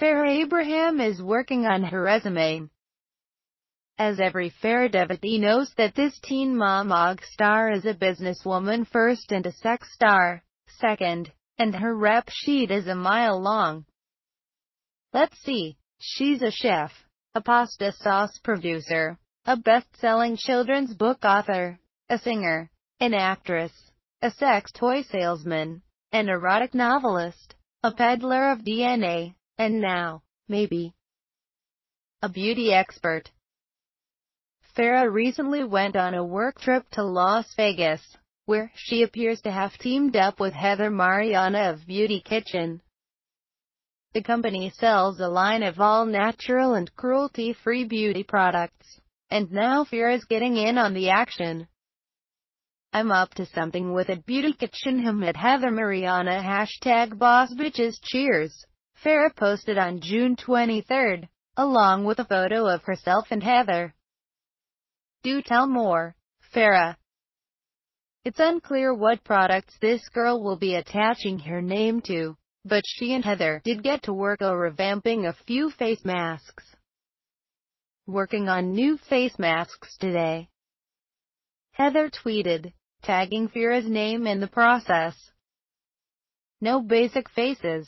Farrah Abraham is working on her resume. As every Farrah devotee knows that this Teen Mom OG star is a businesswoman first and a sex star second, and her rep sheet is a mile long. Let's see. She's a chef, a pasta sauce producer, a best-selling children's book author, a singer, an actress, a sex toy salesman, an erotic novelist, a peddler of DNA, and now, maybe, a beauty expert. Farrah recently went on a work trip to Las Vegas, where she appears to have teamed up with Heather Marianna of Beauty Kitchen. The company sells a line of all-natural and cruelty-free beauty products. And now Farrah's getting in on the action. I'm up to something with a Beauty Kitchen him at Heather Marianna hashtag boss bitches cheers. Farrah posted on June 23, along with a photo of herself and Heather. Do tell more. Farrah. It's unclear what products this girl will be attaching her name to, but she and Heather did get to work on revamping a few face masks. Working on new face masks today. Heather tweeted, tagging Farrah's name in the process. No basic faces.